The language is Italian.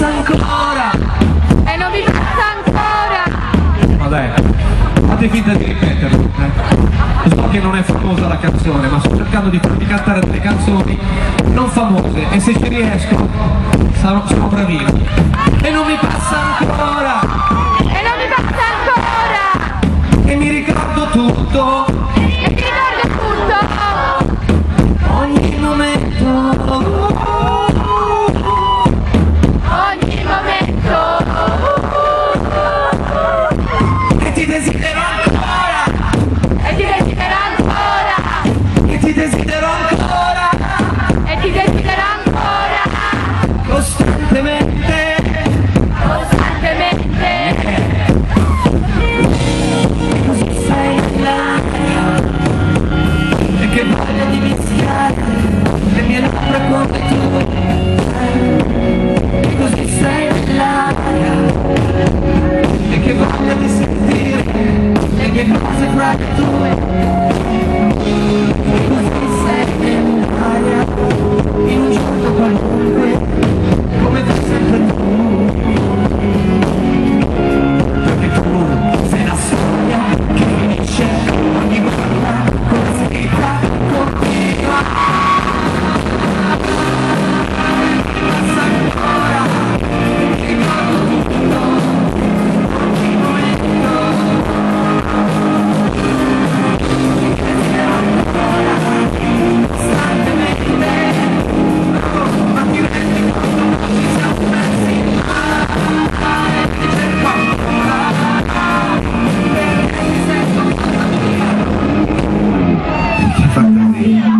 passa ancora! E non mi passa ancora! Vabbè, fate finta di ripeterlo. Eh. So che non è famosa la canzone, ma sto cercando di farvi cantare delle canzoni non famose e se ci riesco sarò, sono bravino. E non mi passa ancora! presidente Yeah.